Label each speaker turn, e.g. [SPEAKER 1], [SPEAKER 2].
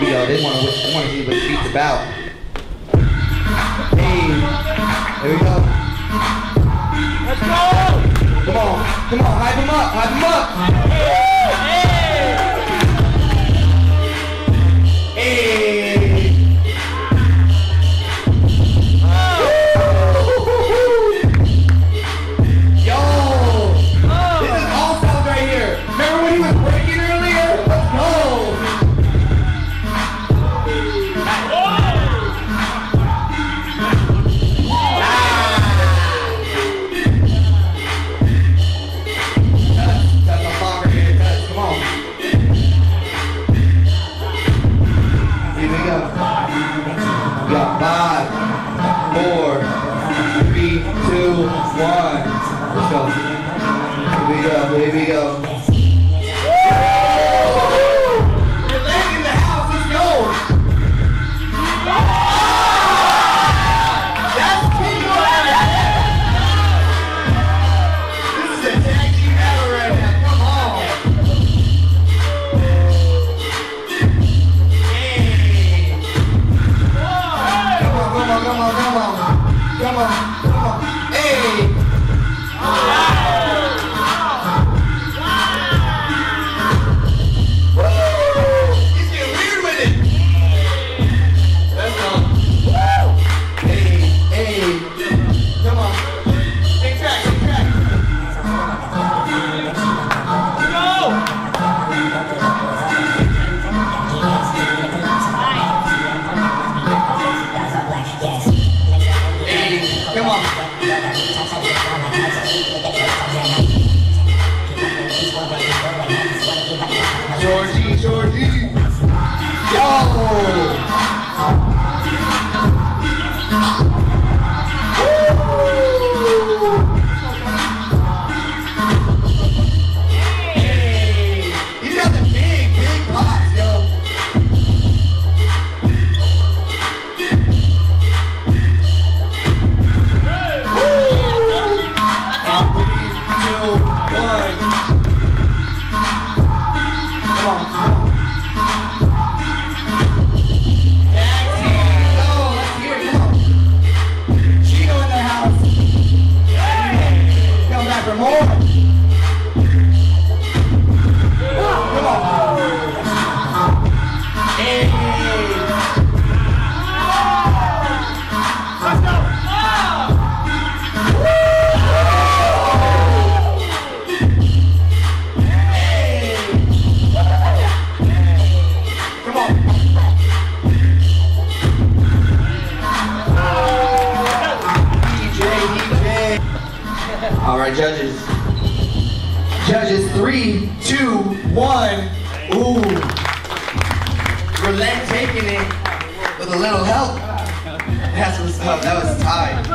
[SPEAKER 1] We go. They want to. They want to see what the beat's about. Hey, here we go.
[SPEAKER 2] Let's go!
[SPEAKER 1] Come on, come on, hype him up, hype him up. Five, four, three, two, one. Let's go. Here we go. Here we go. Come Georgie, Georgie. Yo! Right, judges. Judges, three, two, one. Ooh. Relent taking it with a little help. That was tough. That was tied.